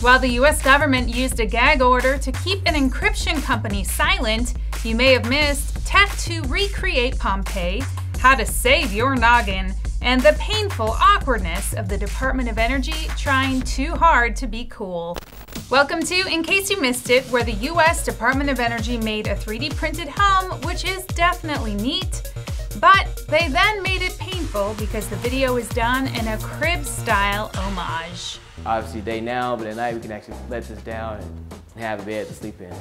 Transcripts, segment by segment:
While the US government used a gag order to keep an encryption company silent, you may have missed tech to recreate Pompeii, how to save your noggin, and the painful awkwardness of the Department of Energy trying too hard to be cool. Welcome to In Case You Missed It, where the US Department of Energy made a 3D printed home, which is definitely neat, but they then made it painful because the video was done in a crib style homage. Obviously day now, but at night we can actually let this down and have a bed to sleep in.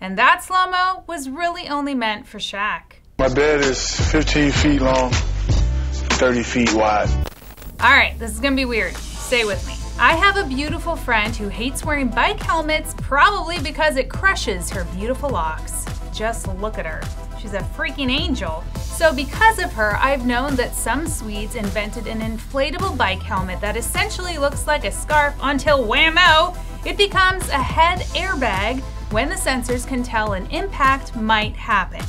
And that slow-mo was really only meant for Shaq. My bed is 15 feet long, 30 feet wide. All right, this is gonna be weird. Stay with me. I have a beautiful friend who hates wearing bike helmets probably because it crushes her beautiful locks. Just look at her. She's a freaking angel. So because of her, I've known that some Swedes invented an inflatable bike helmet that essentially looks like a scarf until whammo, it becomes a head airbag when the sensors can tell an impact might happen.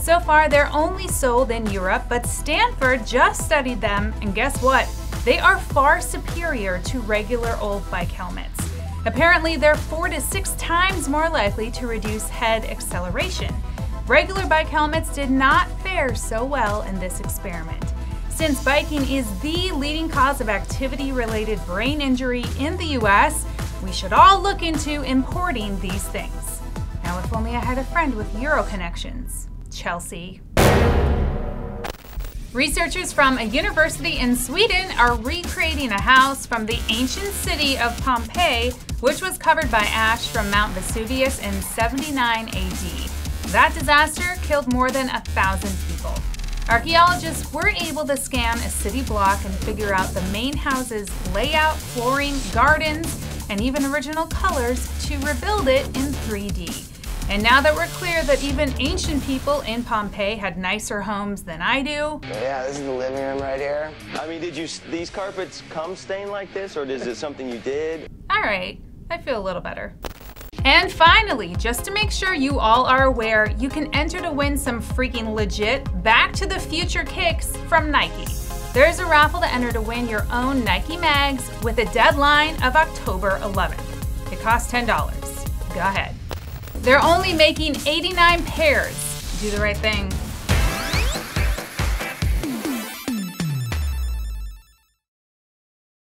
So far, they're only sold in Europe, but Stanford just studied them, and guess what? They are far superior to regular old bike helmets. Apparently, they're four to six times more likely to reduce head acceleration. Regular bike helmets did not fare so well in this experiment. Since biking is the leading cause of activity related brain injury in the US, we should all look into importing these things. Now, if only I had a friend with Euro connections. Chelsea. Researchers from a university in Sweden are recreating a house from the ancient city of Pompeii, which was covered by ash from Mount Vesuvius in 79 AD. That disaster killed more than a thousand people. Archaeologists were able to scan a city block and figure out the main house's layout, flooring, gardens, and even original colors to rebuild it in 3D. And now that we're clear that even ancient people in Pompeii had nicer homes than I do. Yeah, this is the living room right here. I mean, did you these carpets come stained like this, or is it something you did? All right, I feel a little better. And finally, just to make sure you all are aware, you can enter to win some freaking legit Back to the Future kicks from Nike. There's a raffle to enter to win your own Nike mags with a deadline of October 11th. It costs $10. Go ahead. They're only making 89 pairs. Do the right thing.